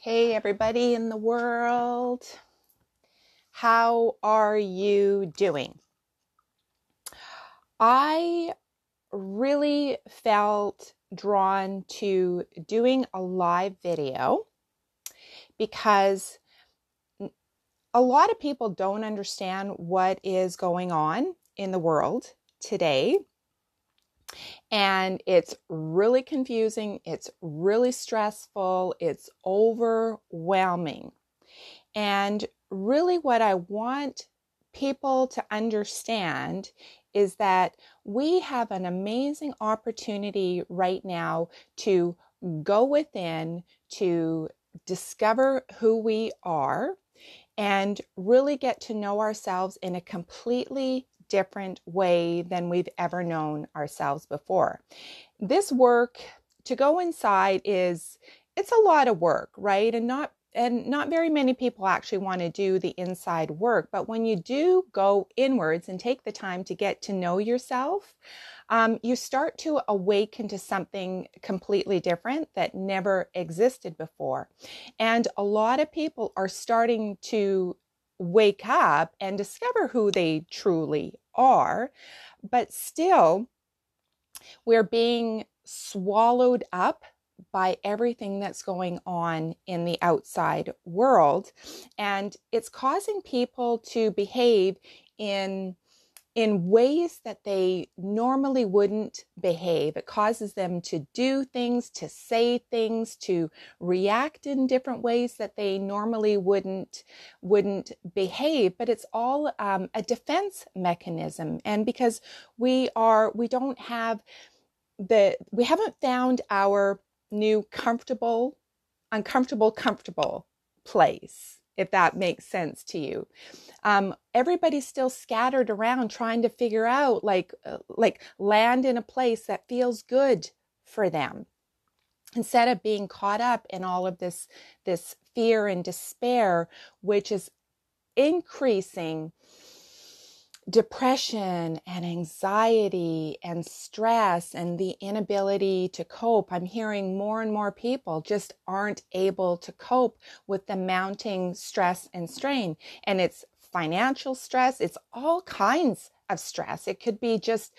Hey, everybody in the world. How are you doing? I really felt drawn to doing a live video because a lot of people don't understand what is going on in the world today. And it's really confusing, it's really stressful, it's overwhelming. And really, what I want people to understand is that we have an amazing opportunity right now to go within, to discover who we are, and really get to know ourselves in a completely different way than we've ever known ourselves before. This work to go inside is it's a lot of work, right? And not and not very many people actually want to do the inside work. But when you do go inwards and take the time to get to know yourself, um, you start to awaken to something completely different that never existed before. And a lot of people are starting to wake up and discover who they truly are, but still, we're being swallowed up by everything that's going on in the outside world. And it's causing people to behave in in ways that they normally wouldn't behave. It causes them to do things, to say things, to react in different ways that they normally wouldn't wouldn't behave. But it's all um, a defense mechanism, and because we are we don't have the we haven't found our new comfortable uncomfortable comfortable place if that makes sense to you. Um, everybody's still scattered around trying to figure out, like, uh, like land in a place that feels good for them, instead of being caught up in all of this this fear and despair, which is increasing depression and anxiety and stress and the inability to cope. I'm hearing more and more people just aren't able to cope with the mounting stress and strain. And it's financial stress, it's all kinds of stress. It could be just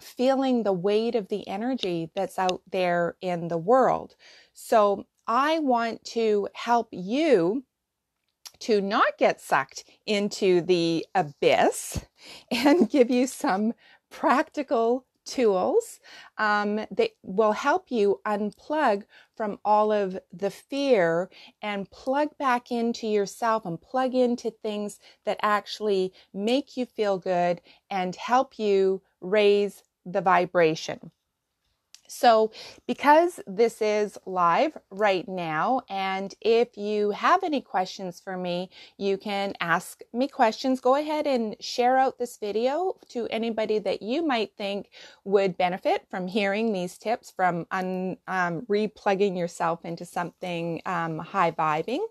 feeling the weight of the energy that's out there in the world. So I want to help you to not get sucked into the abyss and give you some practical tools um, that will help you unplug from all of the fear and plug back into yourself and plug into things that actually make you feel good and help you raise the vibration. So, because this is live right now, and if you have any questions for me, you can ask me questions. Go ahead and share out this video to anybody that you might think would benefit from hearing these tips from un, um, replugging yourself into something um, high vibing.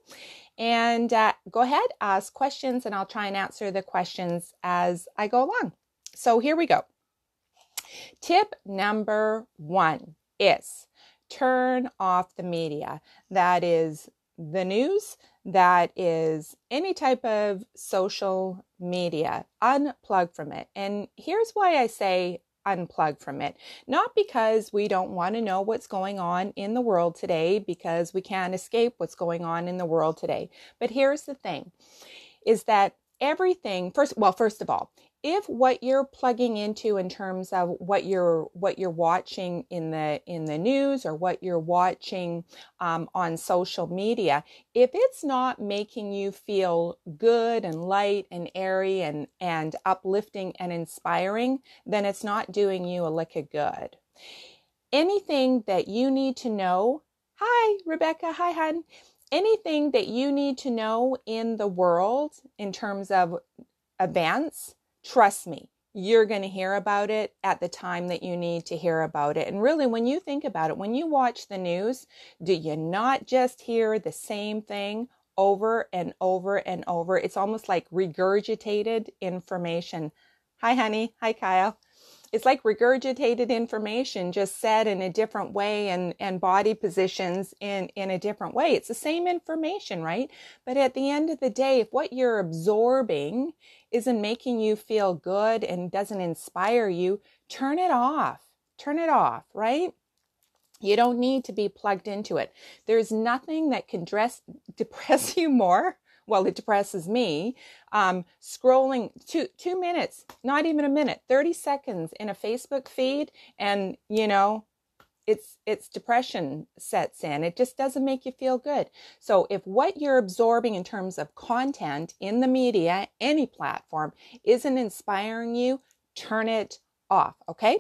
And uh, go ahead, ask questions, and I'll try and answer the questions as I go along. So, here we go. Tip number one is turn off the media. That is the news, that is any type of social media. Unplug from it. And here's why I say unplug from it. Not because we don't want to know what's going on in the world today, because we can't escape what's going on in the world today. But here's the thing is that everything first well first of all if what you're plugging into in terms of what you're what you're watching in the in the news or what you're watching um, on social media if it's not making you feel good and light and airy and and uplifting and inspiring then it's not doing you a lick of good. Anything that you need to know hi rebecca. Hi hon anything that you need to know in the world in terms of events Trust me, you're going to hear about it at the time that you need to hear about it. And really, when you think about it, when you watch the news, do you not just hear the same thing over and over and over? It's almost like regurgitated information. Hi, honey. Hi, Kyle. It's like regurgitated information just said in a different way and and body positions in in a different way it's the same information right but at the end of the day if what you're absorbing isn't making you feel good and doesn't inspire you turn it off turn it off right you don't need to be plugged into it. There's nothing that can dress, depress you more. Well, it depresses me. Um, scrolling two two minutes, not even a minute, thirty seconds in a Facebook feed, and you know, it's it's depression sets in. It just doesn't make you feel good. So if what you're absorbing in terms of content in the media, any platform, isn't inspiring you, turn it off. Okay.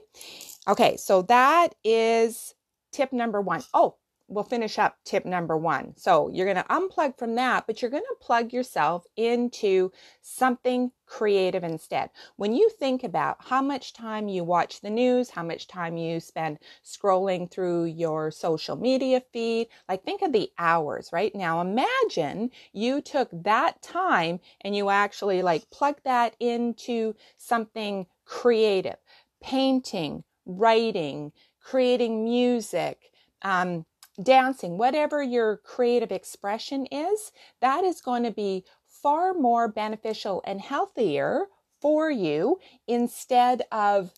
Okay. So that is tip number one. Oh, we'll finish up tip number one. So you're going to unplug from that, but you're going to plug yourself into something creative instead. When you think about how much time you watch the news, how much time you spend scrolling through your social media feed, like think of the hours, right? Now imagine you took that time and you actually like plug that into something creative, painting, writing, creating music, um, dancing, whatever your creative expression is, that is going to be far more beneficial and healthier for you instead of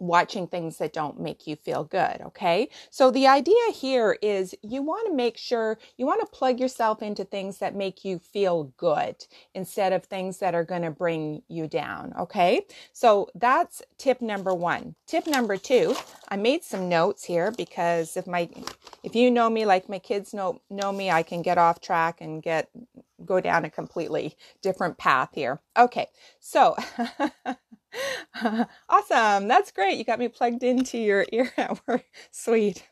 watching things that don't make you feel good. Okay. So the idea here is you want to make sure you want to plug yourself into things that make you feel good instead of things that are going to bring you down. Okay. So that's tip number one. Tip number two, I made some notes here because if my, if you know me like my kids know, know me, I can get off track and get, go down a completely different path here. Okay. So awesome. That's great. You got me plugged into your ear network. Sweet.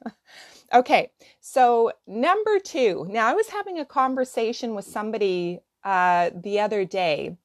Okay. So, number two. Now, I was having a conversation with somebody uh, the other day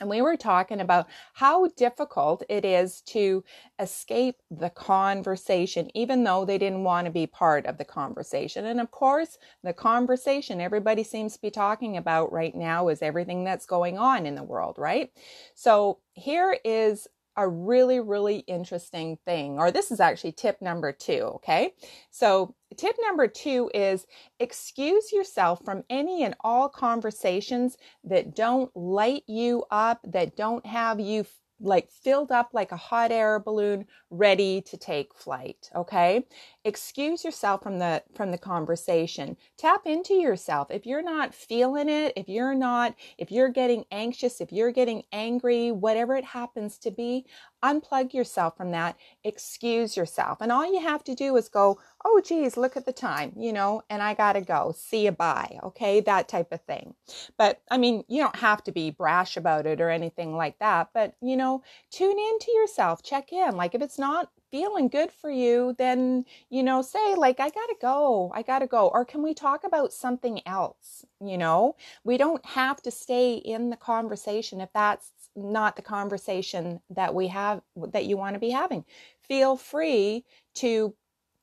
and we were talking about how difficult it is to escape the conversation, even though they didn't want to be part of the conversation. And of course, the conversation everybody seems to be talking about right now is everything that's going on in the world, right? So here is a really, really interesting thing, or this is actually tip number two, okay? So, tip number two is excuse yourself from any and all conversations that don't light you up, that don't have you like filled up like a hot air balloon ready to take flight okay? Excuse yourself from the from the conversation. Tap into yourself. If you're not feeling it if you're not if you're getting anxious if you're getting angry whatever it happens to be unplug yourself from that excuse yourself and all you have to do is go oh geez look at the time you know and i gotta go see you bye okay that type of thing but i mean you don't have to be brash about it or anything like that but you know tune in to yourself check in like if it's not feeling good for you, then, you know, say, like, I gotta go, I gotta go. Or can we talk about something else? You know, we don't have to stay in the conversation if that's not the conversation that we have, that you want to be having. Feel free to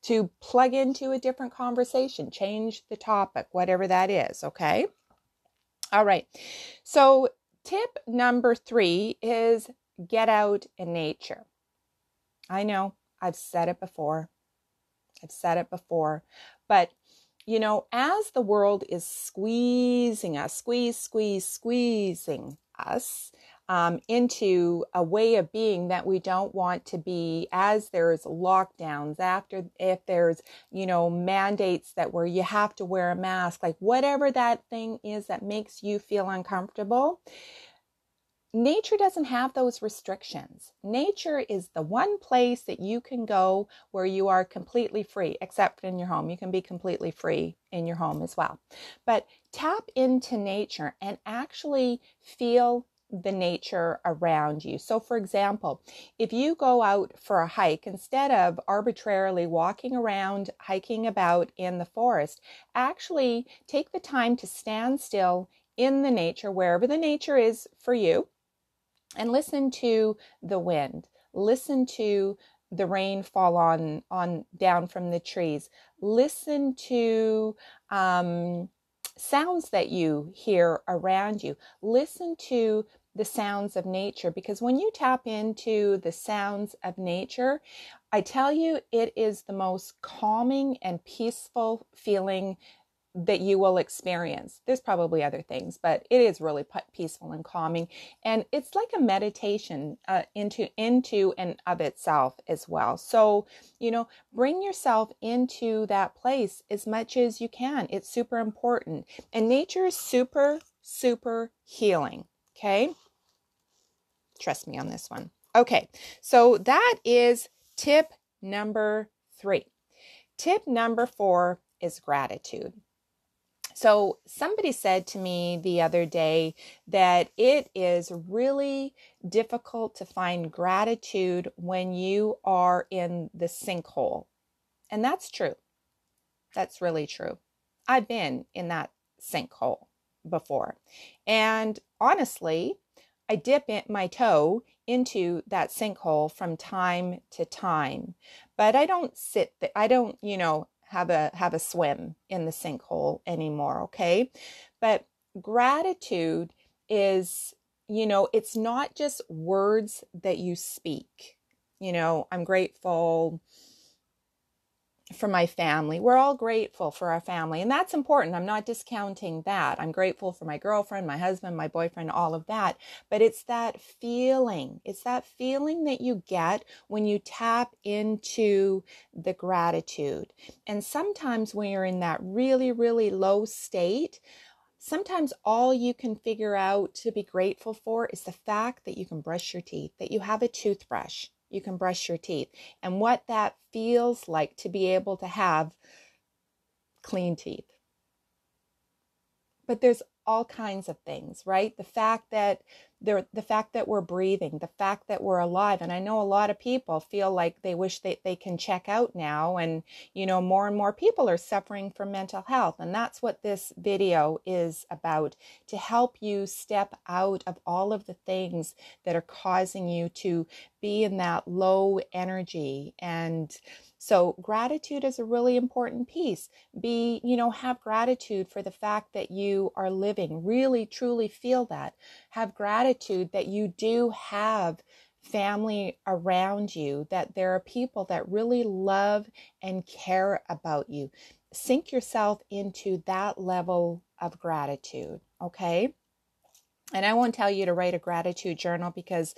to plug into a different conversation, change the topic, whatever that is, okay? All right. So, tip number three is get out in nature. I know I've said it before. I've said it before. But, you know, as the world is squeezing us, squeeze, squeeze, squeezing us um, into a way of being that we don't want to be, as there's lockdowns, after if there's, you know, mandates that where you have to wear a mask, like whatever that thing is that makes you feel uncomfortable nature doesn't have those restrictions. Nature is the one place that you can go where you are completely free, except in your home. You can be completely free in your home as well. But tap into nature and actually feel the nature around you. So, for example, if you go out for a hike, instead of arbitrarily walking around, hiking about in the forest, actually take the time to stand still in the nature, wherever the nature is for you and listen to the wind. Listen to the rain fall on on down from the trees. Listen to um, sounds that you hear around you. Listen to the sounds of nature because when you tap into the sounds of nature, I tell you, it is the most calming and peaceful feeling that you will experience. There's probably other things, but it is really peaceful and calming, and it's like a meditation uh, into into and of itself as well. So you know, bring yourself into that place as much as you can. It's super important, and nature is super super healing. Okay, trust me on this one. Okay, so that is tip number three. Tip number four is gratitude. So, somebody said to me the other day that it is really difficult to find gratitude when you are in the sinkhole. And that's true. That's really true. I've been in that sinkhole before. And honestly, I dip my toe into that sinkhole from time to time, but I don't sit, th- I don't, you know, have a have a swim in the sinkhole anymore okay but gratitude is you know it's not just words that you speak you know i'm grateful for my family. We're all grateful for our family, and that's important. I'm not discounting that. I'm grateful for my girlfriend, my husband, my boyfriend, all of that. But it's that feeling. It's that feeling that you get when you tap into the gratitude. And sometimes when you're in that really, really low state, sometimes all you can figure out to be grateful for is the fact that you can brush your teeth, that you have a toothbrush you can brush your teeth and what that feels like to be able to have clean teeth. But there's all kinds of things, right? The fact that there, the fact that we're breathing, the fact that we're alive. And I know a lot of people feel like they wish that they can check out now. And, you know, more and more people are suffering from mental health. And that's what this video is about to help you step out of all of the things that are causing you to be in that low energy and so gratitude is a really important piece. Be, you know, have gratitude for the fact that you are living. Really, truly feel that. Have gratitude that you do have family around you, that there are people that really love and care about you. Sink yourself into that level of gratitude, okay? And I won't tell you to write a gratitude journal because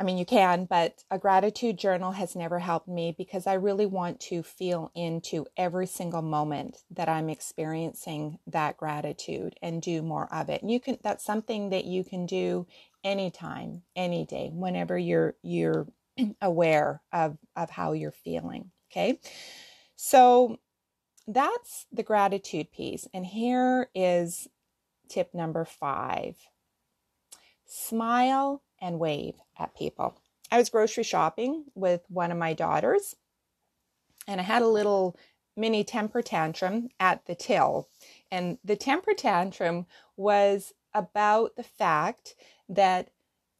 I mean, you can, but a gratitude journal has never helped me because I really want to feel into every single moment that I'm experiencing that gratitude and do more of it. And you can that's something that you can do anytime, any day, whenever you're you're aware of of how you're feeling, okay? So that's the gratitude piece. And here is tip number 5. Smile and wave at people. I was grocery shopping with one of my daughters, and I had a little mini temper tantrum at the till. And the temper tantrum was about the fact that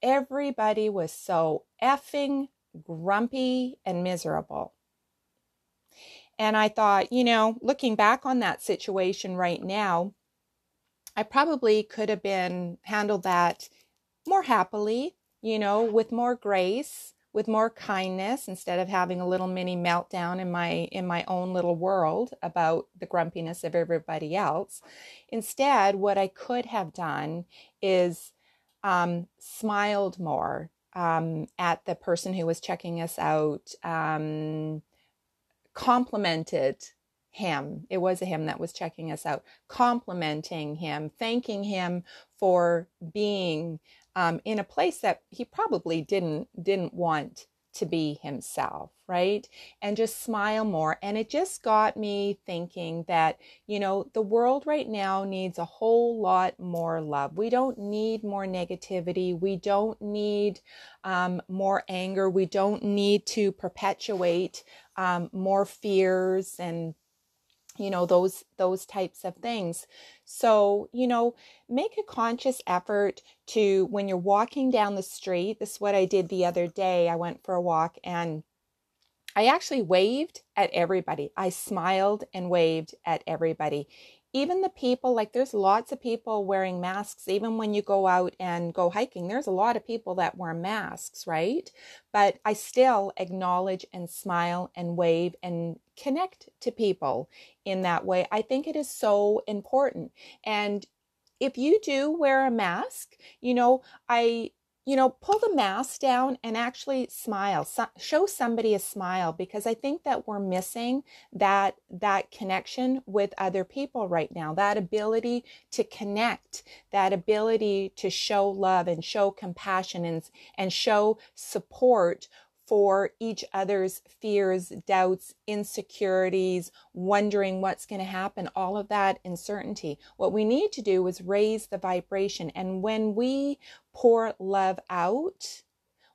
everybody was so effing grumpy and miserable. And I thought, you know, looking back on that situation right now, I probably could have been handled that more happily, you know, with more grace, with more kindness instead of having a little mini meltdown in my in my own little world about the grumpiness of everybody else. Instead, what I could have done is um, smiled more um, at the person who was checking us out, um, complimented him. It was a him that was checking us out, complimenting him, thanking him for being um, in a place that he probably didn't didn't want to be himself right? And just smile more. And it just got me thinking that you know the world right now needs a whole lot more love. We don't need more negativity. We don't need um, more anger. We don't need to perpetuate um, more fears and you know those those types of things. So you know make a conscious effort to when you're walking down the street this is what i did the other day i went for a walk and i actually waved at everybody. I smiled and waved at everybody even the people like there's lots of people wearing masks even when you go out and go hiking there's a lot of people that wear masks right? But i still acknowledge and smile and wave and connect to people in that way. I think it is so important. And if you do wear a mask you know i you know, pull the mask down and actually smile. So, show somebody a smile because I think that we're missing that that connection with other people right now. That ability to connect, that ability to show love and show compassion and and show support for each other's fears, doubts, insecurities, wondering what's going to happen, all of that uncertainty. What we need to do is raise the vibration. And when we pour love out,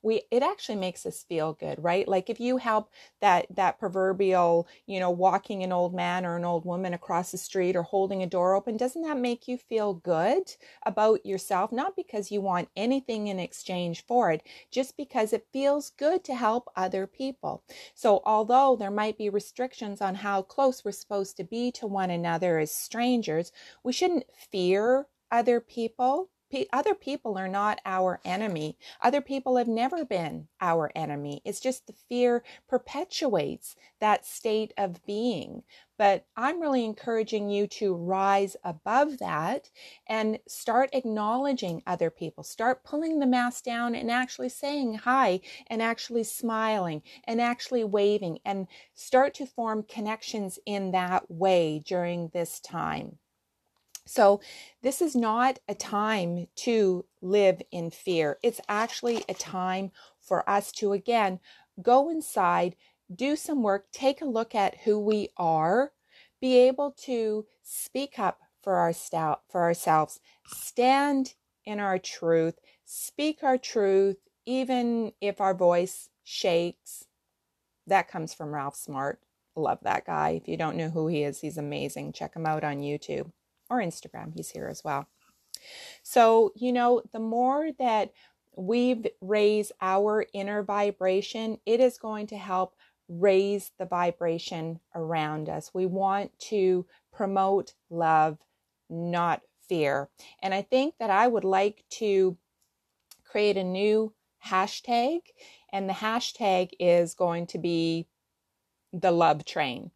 we it actually makes us feel good right? Like if you help that that proverbial you know walking an old man or an old woman across the street or holding a door open doesn't that make you feel good about yourself? Not because you want anything in exchange for it just because it feels good to help other people. So although there might be restrictions on how close we're supposed to be to one another as strangers we shouldn't fear other people other people are not our enemy. Other people have never been our enemy. It's just the fear perpetuates that state of being. But I'm really encouraging you to rise above that and start acknowledging other people. Start pulling the mask down and actually saying hi and actually smiling and actually waving and start to form connections in that way during this time. So, this is not a time to live in fear. It's actually a time for us to, again, go inside, do some work, take a look at who we are, be able to speak up for, our stout, for ourselves, stand in our truth, speak our truth, even if our voice shakes. That comes from Ralph Smart. Love that guy. If you don't know who he is, he's amazing. Check him out on YouTube or Instagram. He's here as well. So, you know, the more that we raise our inner vibration, it is going to help raise the vibration around us. We want to promote love, not fear. And I think that I would like to create a new hashtag, and the hashtag is going to be the love train.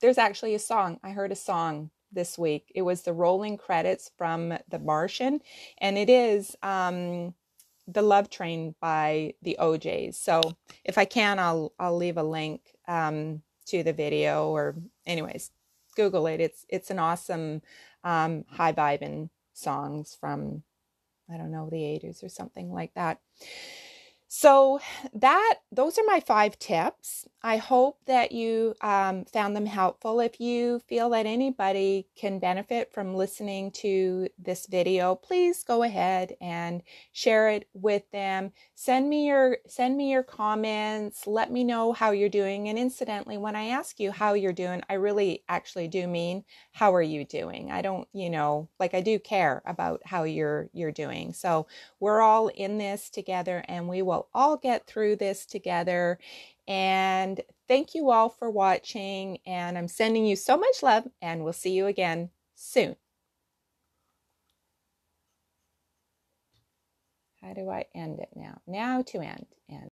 There's actually a song. I heard a song this week. It was the rolling credits from The Martian, and it is um, the Love Train by the O'Jays. So if I can, I'll I'll leave a link um, to the video, or anyways, Google it. It's it's an awesome um, high vibing songs from I don't know the 80s or something like that. So that those are my five tips. I hope that you um, found them helpful. If you feel that anybody can benefit from listening to this video, please go ahead and share it with them. Send me your send me your comments. Let me know how you're doing. And incidentally, when I ask you how you're doing, I really actually do mean how are you doing. I don't, you know, like I do care about how you're you're doing. So we're all in this together, and we will will all get through this together. And thank you all for watching. And I'm sending you so much love, and we'll see you again soon. How do I end it now? Now to end. End.